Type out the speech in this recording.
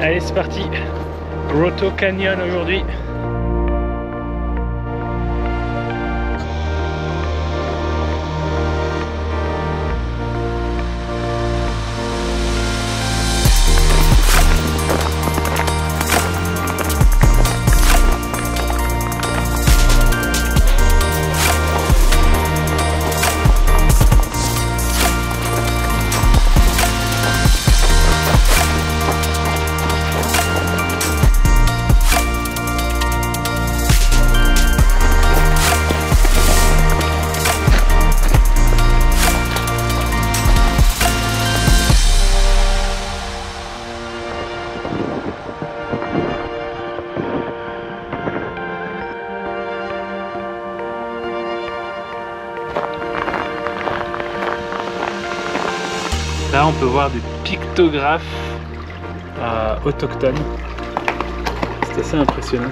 Allez, c'est parti. Grotto Canyon aujourd'hui. Là, on peut voir des pictographes euh, autochtones. C'est assez impressionnant.